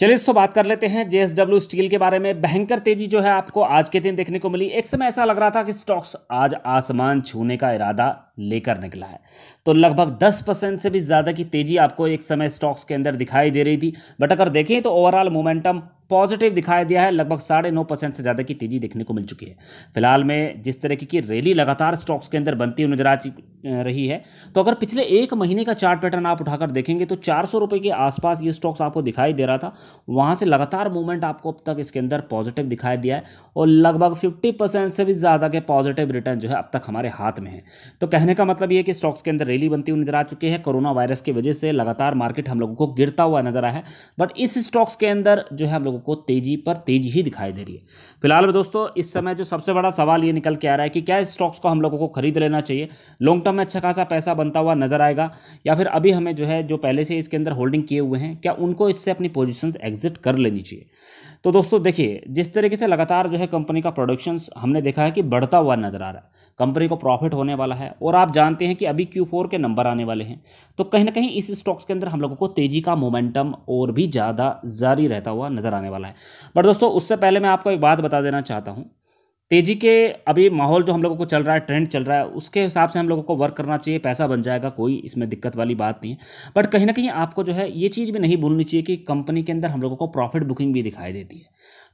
चलिए इसको बात कर लेते हैं जेएसडब्ल्यू स्टील के बारे में। भयंकर तेज़ी जो है आपको आज के दिन देखने को मिली। एक समय ऐसा लग रहा था कि स्टॉक्स आज आसमान छूने का इरादा लेकर निकला है। तो लगभग 10 परसेंट से भी ज़्यादा की तेज़ी आपको एक समय स्टॉक्स के अंदर दिखाई दे रही थी। बट अगर देखें तो ओवरऑल मोमेंटम पॉजिटिव दिखाई दिया है। लगभग साढ़े नौ परसेंट से ज़्यादा की तेज़ी देखने को मिल चुकी है। फ़िलहाल में जिस तरीके की रैली लगातार स्टॉक्स के अंदर बनती हुई नज़र आ रही है। तो अगर पिछले एक महीने का चार्ट पैटर्न आप उठाकर देखेंगे तो चार सौ के आसपास ये स्टॉक्स आपको दिखाई दे रहा था। वहाँ से लगातार मूवमेंट आपको अब तक इसके अंदर पॉजिटिव दिखाई दिया है। और लगभग फिफ्टी से भी ज़्यादा के पॉजिटिव रिटर्न जो है अब तक हमारे हाथ में है। तो कहने का मतलब ये कि स्टॉक्स के अंदर रैली बनती हुई नज़र आ चुकी है। कोरोना वायरस की वजह से लगातार मार्केट हम लोगों को गिरता हुआ नज़र आया है। बट इस स्टॉक्स के अंदर जो है हम लोगों को तेज़ी पर तेज़ी ही दिखाई दे रही है। फ़िलहाल दोस्तों, इस समय जो सबसे बड़ा सवाल ये निकल के आ रहा है कि क्या इस स्टॉक्स को हम लोगों को खरीद लेना चाहिए? लॉन्ग टर्म में अच्छा खासा पैसा बनता हुआ नज़र आएगा या फिर अभी हमें जो है, जो पहले से इसके अंदर होल्डिंग किए हुए हैं, क्या उनको इससे अपनी पोजिशन एग्जिट कर लेनी चाहिए? तो दोस्तों देखिए, जिस तरीके से लगातार जो है कंपनी का प्रोडक्शन हमने देखा है कि बढ़ता हुआ नज़र आ रहा है। कंपनी को प्रॉफिट होने वाला है और आप जानते हैं कि अभी क्यू के नंबर आने वाले हैं। तो कहीं ना कहीं इस स्टॉक्स के अंदर हम लोगों को तेज़ी का मोमेंटम और भी ज़्यादा जारी रहता हुआ नज़र आने वाला है। बट दोस्तों, उससे पहले मैं आपको एक बात बता देना चाहता हूँ तेज़ी के अभी माहौल जो हम लोगों को चल रहा है ट्रेंड चल रहा है, उसके हिसाब से हम लोगों को वर्क करना चाहिए, पैसा बन जाएगा, कोई इसमें दिक्कत वाली बात नहीं है। बट कहीं ना कहीं आपको जो है, ये चीज़ भी नहीं भूलनी चाहिए कि कंपनी के अंदर हम लोगों को प्रॉफिट बुकिंग भी दिखाई देती है।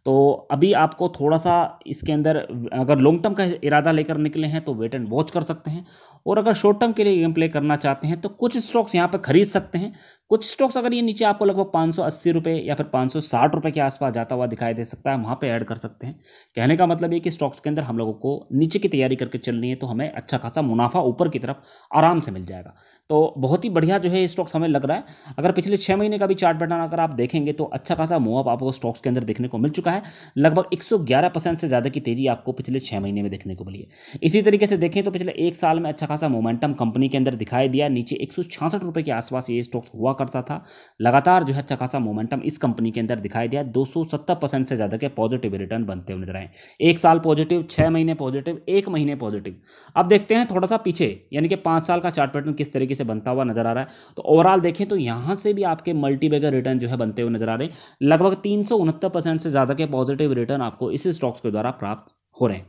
तो अभी आपको थोड़ा सा इसके अंदर अगर लॉन्ग टर्म का इरादा लेकर निकले हैं तो वेट एंड वॉच कर सकते हैं। और अगर शॉर्ट टर्म के लिए गेम प्ले करना चाहते हैं तो कुछ स्टॉक्स यहाँ पर खरीद सकते हैं। कुछ स्टॉक्स अगर ये नीचे आपको लगभग पाँच सौ या फिर पाँच रुपये के आसपास जाता हुआ दिखाई दे सकता है वहाँ पर ऐड कर सकते हैं। कहने का मतलब ये कि स्टॉक्स के अंदर हम लोगों को नीचे की तैयारी करके चलनी है तो हमें अच्छा खासा मुनाफा ऊपर की तरफ़ आराम से मिल जाएगा। तो बहुत ही बढ़िया जो है स्टॉक्स हमें लग रहा है। अगर पिछले छः महीने का भी चार्ट पैटर्न अगर आप देखेंगे तो अच्छा खासा मूवअप आपको स्टॉक्स के अंदर देखने को मिल चुका है। लगभग एक सौ ग्यारह परसेंट से ज़्यादा की तेज़ी आपको पिछले छः महीने में देखने को मिली है। इसी तरीके से देखें तो पिछले एक साल में अच्छा खासा मोमेंटम कंपनी के अंदर दिखाई दिया। नीचे एक रुपये के आसपास ये स्टॉक्स हुआ करता था। लगातार जो है अच्छा खासा मोमेंटम इस कंपनी के अंदर दिखाई दिया। 270 परसेंट से ज़्यादा के पॉजिटिव रिटर्न बनते हुए नज़र आए। एक साल पॉजिटिव छः महीने पॉजिटिव एक महीने पॉजिटिव अब देखते हैं थोड़ा सा पीछे, यानी कि पाँच साल का चार्ट पैटर्न किस तरीके से बनता हुआ नज़र आ रहा है। तो ओवरऑल देखें तो यहाँ से भी आपके मल्टीबेगर रिटर्न जो है बनते हुए नज़र आ रहे हैं। लगभग तीन से ज़्यादा के पॉजिटिव रिटर्न आपको इस स्टॉक्स के द्वारा प्राप्त हो रहे हैं।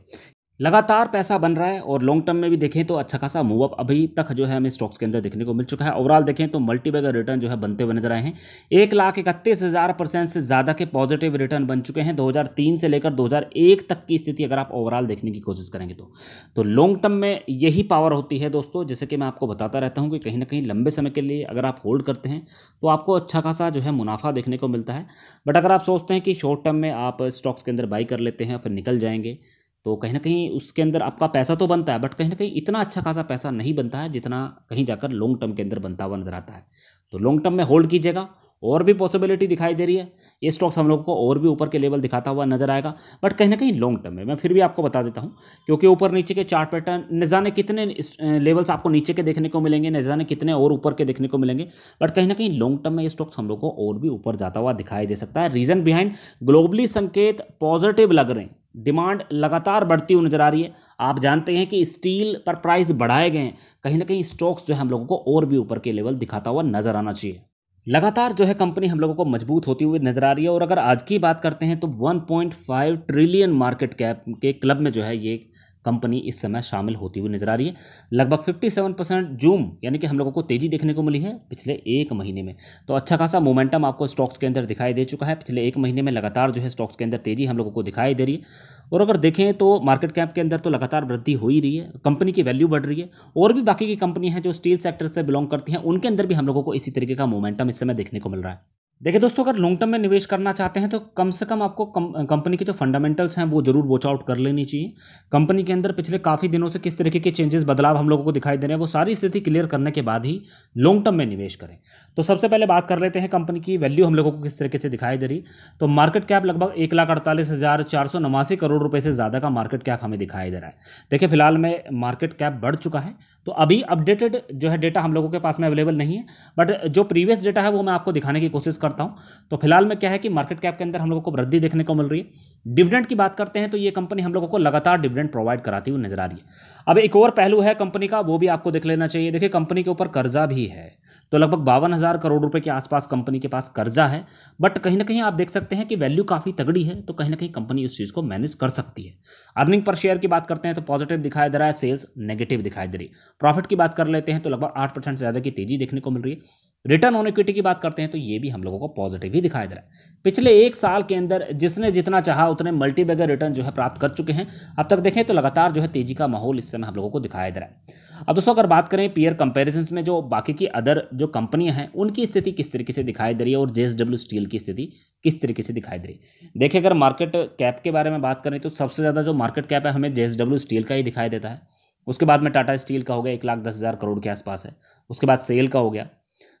लगातार पैसा बन रहा है और लॉन्ग टर्म में भी देखें तो अच्छा खासा मूवअप अभी तक जो है हमें स्टॉक्स के अंदर देखने को मिल चुका है। ओवरऑल देखें तो मल्टीबैगर रिटर्न जो है बनते हुए नज़र आए हैं, एक लाख इकतीस हज़ार परसेंट से ज़्यादा के पॉजिटिव रिटर्न बन चुके हैं। 2003 से लेकर 2001 तक की स्थिति अगर आप ओवरऑल देखने की कोशिश करेंगे तो। तो लॉन्ग टर्म में यही पावर होती है दोस्तों, जैसे कि मैं आपको बताता रहता हूँ कि कहीं ना कहीं लंबे समय के लिए अगर आप होल्ड करते हैं तो आपको अच्छा खासा जो है मुनाफा देखने को मिलता है। बट अगर आप सोचते हैं कि शॉर्ट टर्म में आप स्टॉक्स के अंदर बाई कर लेते हैं, फिर निकल जाएँगे तो कहीं ना कहीं उसके अंदर आपका पैसा तो बनता है बट कहीं ना कहीं इतना अच्छा खासा पैसा नहीं बनता है जितना कहीं जाकर लॉन्ग टर्म के अंदर बनता हुआ नज़र आता है। तो लॉन्ग टर्म में होल्ड कीजिएगा, और भी पॉसिबिलिटी दिखाई दे रही है। ये स्टॉक्स हम लोग को और भी ऊपर के लेवल दिखाता हुआ नज़र आएगा बट कहीं ना कहीं लॉन्ग टर्म में। मैं फिर भी आपको बता देता हूँ, क्योंकि ऊपर नीचे के चार्ट पैटर्न न जाने कितने लेवल्स आपको नीचे के देखने को मिलेंगे, न जाने कितने और ऊपर के देखने को मिलेंगे बट कहीं ना कहीं लॉन्ग टर्म में ये स्टॉक्स हम लोग को और भी ऊपर जाता हुआ दिखाई दे सकता है। रीजन बिहाइंड ग्लोबली संकेत पॉजिटिव लग रहे हैं। डिमांड लगातार बढ़ती हुई नज़र आ रही है। आप जानते हैं कि स्टील पर प्राइस बढ़ाए गए हैं। कहीं ना कहीं स्टॉक्स जो है हम लोगों को और भी ऊपर के लेवल दिखाता हुआ नज़र आना चाहिए। लगातार जो है कंपनी हम लोगों को मज़बूत होती हुई नज़र आ रही है और अगर आज की बात करते हैं तो 1.5 ट्रिलियन मार्केट कैप के क्लब में जो है ये कंपनी इस समय शामिल होती हुई नज़र आ रही है। लगभग 57 परसेंट जूम, यानी कि हम लोगों को तेज़ी देखने को मिली है पिछले एक महीने में। तो अच्छा खासा मोमेंटम आपको स्टॉक्स के अंदर दिखाई दे चुका है। पिछले एक महीने में लगातार जो है स्टॉक्स के अंदर तेज़ी हम लोगों को दिखाई दे रही है। और अगर देखें तो मार्केट कैप के अंदर तो लगातार वृद्धि हो ही रही है। कंपनी की वैल्यू बढ़ रही है। और भी बाकी की कंपनी हैं जो स्टील सेक्टर से बिलोंग करती हैं, उनके अंदर भी हम लोगों को इसी तरीके का मोमेंटम इस समय देखने को मिल रहा है। देखिए दोस्तों, अगर लॉन्ग टर्म में निवेश करना चाहते हैं तो कम से कम आपको कंपनी के जो फंडामेंटल्स हैं, वो ज़रूर वॉच आउट कर लेनी चाहिए। कंपनी के अंदर पिछले काफ़ी दिनों से किस तरीके के चेंजेस बदलाव हम लोगों को दिखाई दे रहे हैं, वो सारी स्थिति क्लियर करने के बाद ही लॉन्ग टर्म में निवेश करें। तो सबसे पहले बात कर लेते हैं कंपनी की वैल्यू हम लोगों को किस तरीके से दिखाई दे रही। तो मार्केट कैप लगभग एक लाख अड़तालीस हज़ार चार सौ नवासी करोड़ रुपये से ज़्यादा का मार्केट कैप हमें दिखाई दे रहा है। देखिए, फ़िलहाल में मार्केट कैप बढ़ चुका है तो अभी अपडेटेड जो है डेटा हम लोगों के पास में अवेलेबल नहीं है बट जो प्रीवियस डेटा है वो मैं आपको दिखाने की कोशिश करता हूँ। तो फ़िलहाल में क्या है कि मार्केट कैप के अंदर हम लोगों को वृद्धि देखने को मिल रही है। डिविडेंड की बात करते हैं तो ये कंपनी हम लोगों को लगातार डिविडेंड प्रोवाइड कराती हुई नज़र आ रही है। अब एक और पहलू है कंपनी का, वो भी आपको देख लेना चाहिए। देखिए कंपनी के ऊपर कर्जा भी है। तो लगभग बावन हज़ार करोड़ रुपए के आसपास कंपनी के पास कर्जा है बट कहीं ना कहीं आप देख सकते हैं कि वैल्यू काफ़ी तगड़ी है तो कहीं ना कहीं कंपनी उस चीज़ को मैनेज कर सकती है। अर्निंग पर शेयर की बात करते हैं तो पॉजिटिव दिखाई दे रहा है सेल्स नेगेटिव दिखाई दे रही। है प्रॉफिट की बात कर लेते हैं तो लगभग आठ परसेंट से ज़्यादा की तेज़ी देखने को मिल रही है। रिटर्न ऑन इक्विटी की बात करते हैं तो ये भी हम लोगों को पॉजिटिव ही दिखाई दे रहा है। पिछले एक साल के अंदर जिसने जितना चाहा, उतने मल्टी बैगर रिटर्न जो है प्राप्त कर चुके हैं। अब तक देखें तो लगातार जो है तेज़ी का माहौल इस समय हम लोगों को दिखाई दे रहा है। अब दोस्तों, अगर बात करें पीयर कंपेरिजन में, जो बाकी की अदर जो कंपनियाँ हैं, उनकी स्थिति किस तरीके से दिखाई दे रही है और जे स्टील की स्थिति किस तरीके से दिखाई दे रही है। देखिए, अगर मार्केट कैप के बारे में बात करें तो सबसे ज़्यादा जो मार्केट कैप है, हमें जेएसडब्ल्यू स्टील का ही दिखाई देता है। उसके बाद में टाटा स्टील का हो गया एक लाख दस हज़ार करोड़ के आसपास है। उसके बाद सेल का हो गया।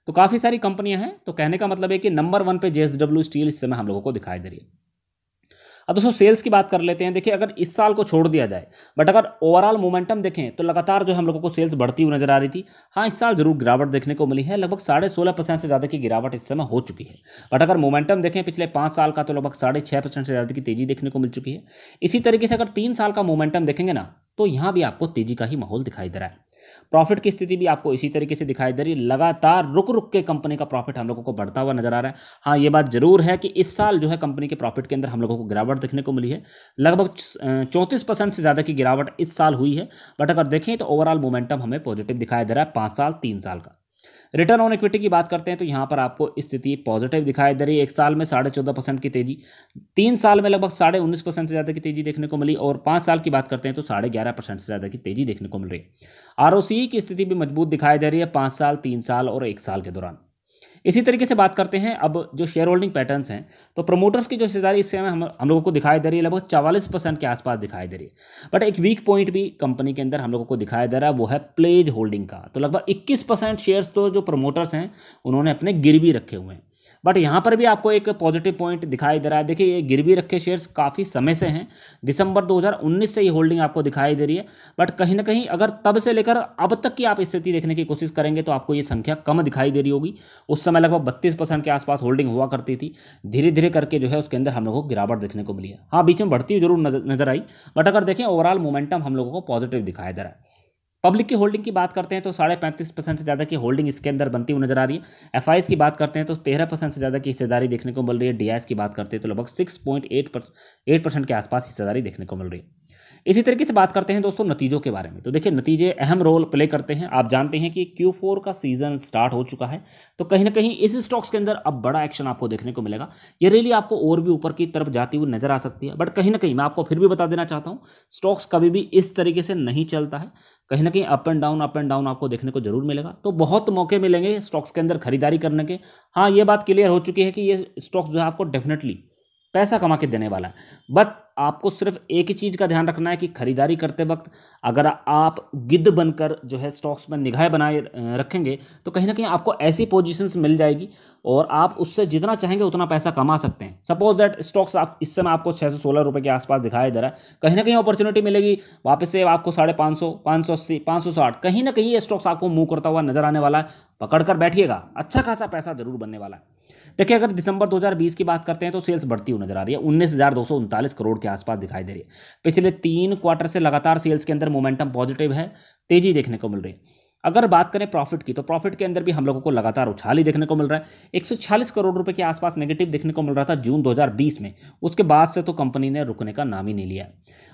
तो काफ़ी सारी कंपनियाँ हैं तो कहने का मतलब है कि नंबर वन पे जे स्टील इस समय हम लोगों को दिखाई दे रही है। अब दोस्तों सेल्स की बात कर लेते हैं। देखिए, अगर इस साल को छोड़ दिया जाए बट अगर ओवरऑल मोमेंटम देखें तो लगातार जो हम लोगों को सेल्स बढ़ती हुई नज़र आ रही थी हाँ इस साल ज़रूर गिरावट देखने को मिली है। लगभग साढ़े सोलह परसेंट से ज़्यादा की गिरावट इस समय हो चुकी है। बट अगर मोमेंटम देखें, पिछले पाँच साल का तो लगभग साढ़े परसेंट से ज़्यादा की तेज़ी देखने को मिल चुकी है। इसी तरीके से अगर तीन साल का मोमेंटम देखेंगे ना तो यहाँ भी आपको तेज़ी का ही माहौल दिखाई दे रहा है। प्रॉफिट की स्थिति भी आपको इसी तरीके से दिखाई दे रही है। लगातार रुक रुक के कंपनी का प्रॉफिट हम लोगों को बढ़ता हुआ नज़र आ रहा है। हाँ ये बात ज़रूर है कि इस साल जो है कंपनी के प्रॉफिट के अंदर हम लोगों को गिरावट देखने को मिली है। लगभग चौंतीस परसेंट से ज़्यादा की गिरावट इस साल हुई है। बट अगर देखें तो ओवरऑल मोमेंटम हमें पॉजिटिव दिखाई दे रहा है पाँच साल, तीन साल का। रिटर्न ऑन इक्विटी की बात करते हैं तो यहाँ पर आपको स्थिति पॉजिटिव दिखाई दे रही है। एक साल में साढ़े चौदह परसेंट की तेज़ी, तीन साल में लगभग साढ़े उन्नीस परसेंट से ज़्यादा की तेज़ी देखने को मिली और पाँच साल की बात करते हैं तो साढ़े ग्यारह परसेंट से ज़्यादा की तेज़ी देखने को मिल रही है। आर की स्थिति भी मज़बूत दिखाई दे रही है, पाँच साल, तीन साल और एक साल के दौरान। इसी तरीके से बात करते हैं अब जो शेयर होल्डिंग पैटर्न्स हैं तो प्रमोटर्स की जो हिस्सेदारी इस समय हम हम लोगों को दिखाई दे रही है, लगभग चवालीस परसेंट के आसपास दिखाई दे रही है। बट एक वीक पॉइंट भी कंपनी के अंदर हम लोगों को दिखाई दे रहा है, वो है प्लेज होल्डिंग का। तो लगभग इक्कीस परसेंट शेयर्स तो जो प्रमोटर्स हैं, उन्होंने अपने गिरवी रखे हुए हैं। बट यहाँ पर भी आपको एक पॉजिटिव पॉइंट दिखाई दे रहा है। देखिए, ये गिरवी रखे शेयर्स काफ़ी समय से हैं। दिसंबर 2019 से ये होल्डिंग आपको दिखाई दे रही है। बट कहीं ना कहीं अगर तब से लेकर अब तक की आप स्थिति देखने की कोशिश करेंगे तो आपको ये संख्या कम दिखाई दे रही होगी। उस समय लगभग बत्तीस के आसपास होल्डिंग हुआ करती थी। धीरे धीरे करके जो है उसके अंदर हम लोगों को गिरावट देखने को मिली है। हाँ बीच में बढ़ती हुई ज़रूर नज़र आई। बट अगर देखें ओवरऑल मोमेंटम हम लोगों को पॉजिटिव दिखाई दे रहा है। पब्लिक की होल्डिंग की बात करते हैं तो साढ़े पैंतीस परसेंट से ज़्यादा की होल्डिंग इसके अंदर बनती हुई नज़र आ रही है। एफआईएस की बात करते हैं तो तेरह परसेंट से ज़्यादा की हिस्सेदारी देखने को मिल रही है। डी की बात करते हैं तो लगभग six point eight eight percent के आसपास हिस्सेदारी देखने को मिल रही है। इसी तरीके से बात करते हैं दोस्तों नतीजों के बारे में। तो देखिए, नतीजे अहम रोल प्ले करते हैं। आप जानते हैं कि Q4 का सीज़न स्टार्ट हो चुका है। तो कहीं ना कहीं इस स्टॉक्स के अंदर अब बड़ा एक्शन आपको देखने को मिलेगा। ये रैली आपको और भी ऊपर की तरफ़ जाती हुई नज़र आ सकती है। बट कहीं ना कहीं मैं आपको फिर भी बता देना चाहता हूँ स्टॉक्स कभी भी इस तरीके से नहीं चलता है। कहीं ना कहीं up and down up and down आपको देखने को ज़रूर मिलेगा। तो बहुत मौके मिलेंगे स्टॉक्स के अंदर खरीदारी करने के। हाँ ये बात क्लियर हो चुकी है कि ये स्टॉक जो है आपको डेफिनेटली पैसा कमा के देने वाला है। बट आपको सिर्फ़ एक ही चीज़ का ध्यान रखना है कि खरीदारी करते वक्त अगर आप गिद्ध बनकर जो है स्टॉक्स में निगाह बनाए रखेंगे तो कहीं ना कहीं आपको ऐसी पोजीशंस मिल जाएगी और आप उससे जितना चाहेंगे उतना पैसा कमा सकते हैं। सपोज़ दैट स्टॉक्स आप इस समय आपको छः सौ सोलह रुपये के आसपास दिखाई दे रहा है। कहीं ना कहीं अपॉर्चुनिटी मिलेगी, वापस से आपको साढ़े पाँच सौ पाँच सौ अस्सी, पाँच सौ साठ, कहीं ना कहीं ये स्टॉक्स आपको मूव करता हुआ नज़र आने वाला है पकड़ कर बैठिएगा अच्छा खासा पैसा ज़रूर बनने वाला है। देखिए, अगर दिसंबर 2020 की बात करते हैं तो सेल्स बढ़ती हुई नज़र आ रही है, उन्नीस करोड़ के आसपास दिखाई दे रही है। पिछले तीन क्वार्टर से लगातार सेल्स के अंदर मोमेंटम पॉजिटिव है, तेज़ी देखने को मिल रही है। अगर बात करें प्रॉफिट की तो प्रॉफिट के अंदर भी हम लोगों को लगातार उछाल ही देखने को मिल रहा है। 146 करोड़ रुपए के आसपास नेगेटिव देखने को मिल रहा था जून 2020 में। उसके बाद से तो कंपनी ने रुकने का नाम ही नहीं लिया।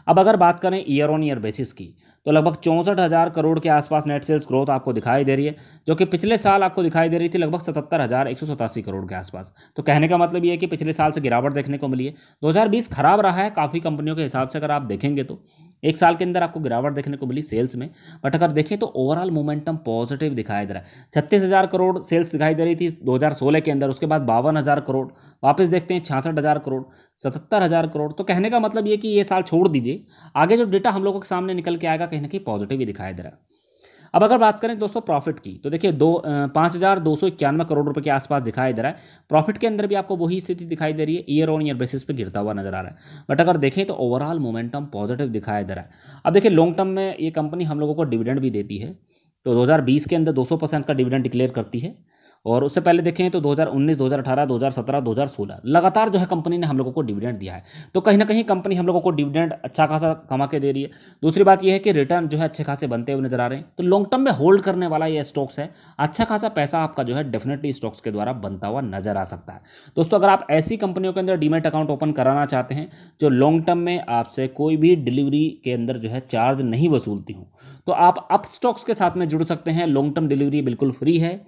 अब अगर बात करें ईयर ऑन ईयर बेसिस की तो लगभग चौंसठ हज़ार करोड़ के आसपास नेट सेल्स ग्रोथ आपको दिखाई दे रही है, जो कि पिछले साल आपको दिखाई दे रही थी लगभग सतहत्तर हज़ार एक सौ सतासी करोड़ के आसपास। तो कहने का मतलब ये है कि पिछले साल से गिरावट देखने को मिली है। 2020 खराब रहा है काफ़ी कंपनियों के हिसाब से अगर आप देखेंगे तो। एक साल के अंदर आपको गिरावट देखने को मिली सेल्स में बट अगर देखें तो ओवरऑल मोमेंटम पॉजिटिव दिखाई दे रहा है। छत्तीस हज़ार करोड़ सेल्स दिखाई दे रही थी दो हज़ार सोलह के अंदर, उसके बाद बावन हज़ार करोड़, वापस देखते हैं छियासठ हज़ार करोड़, सतहत्तर हज़ार करोड़। तो कहने का मतलब ये कि ये साल छोड़ दीजिए। आगे जो डेटा हम लोगों के सामने निकल के आएगा कहीं ना कहीं पॉजिटिव ही दिखाई दे रहा है। अब अगर बात करें दोस्तों प्रॉफिट की तो देखिए दो पाँच हज़ार दो सौ इक्यानवे करोड़ रुपए के आसपास दिखाई दे रहा है। प्रॉफिट के अंदर भी आपको वही स्थिति दिखाई दे रही है ईयर ऑन ईयर बेसिस पे गिरता हुआ नज़र आ रहा है। बट अगर देखें तो ओवरऑल मोमेंटम पॉजिटिव दिखाई दे रहा है। अब देखिए लॉन्ग टर्म में ये कंपनी हम लोगों को डिविडेंड भी देती है। तो 2020 के अंदर 200 परसेंट का डिविडेंड डिक्लेयर करती है। और उससे पहले देखें तो 2019, 2018, 2017, 2016 लगातार जो है कंपनी ने हम लोगों को डिविडेंड दिया है। तो कहीं ना कहीं कंपनी हम लोगों को डिविडेंड अच्छा खासा कमा के दे रही है। दूसरी बात यह है कि रिटर्न जो है अच्छे खासे बनते हुए नज़र आ रहे हैं। तो लॉन्ग टर्म में होल्ड करने वाला ये स्टॉक्स है। अच्छा खासा पैसा आपका जो है डेफिनेटली स्टॉक्स के द्वारा बनता हुआ नज़र आ सकता है। दोस्तों अगर आप ऐसी कंपनियों के अंदर डीमेट अकाउंट ओपन कराना चाहते हैं जो लॉन्ग टर्म में आपसे कोई भी डिलीवरी के अंदर जो है चार्ज नहीं वसूलती हूँ तो आप अप स्टॉक्स के साथ में जुड़ सकते हैं। लॉन्ग टर्म डिलीवरी बिल्कुल फ्री है।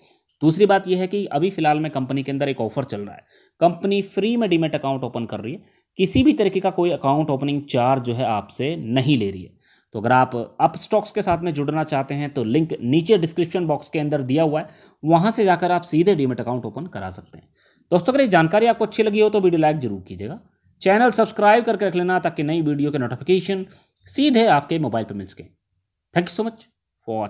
दूसरी बात यह है कि अभी फ़िलहाल में कंपनी के अंदर एक ऑफ़र चल रहा है। कंपनी फ्री में डीमेट अकाउंट ओपन कर रही है। किसी भी तरीके का कोई अकाउंट ओपनिंग चार्ज जो है आपसे नहीं ले रही है। तो अगर आप अप स्टॉक्स के साथ में जुड़ना चाहते हैं तो लिंक नीचे डिस्क्रिप्शन बॉक्स के अंदर दिया हुआ है। वहाँ से जाकर आप सीधे डीमेट अकाउंट ओपन करा सकते हैं। दोस्तों, अगर ये जानकारी आपको अच्छी लगी हो तो वीडियो लाइक ज़रूर कीजिएगा। चैनल सब्सक्राइब करके रख लेना ताकि नई वीडियो के नोटिफिकेशन सीधे आपके मोबाइल पर मिल सके। Thank you so much for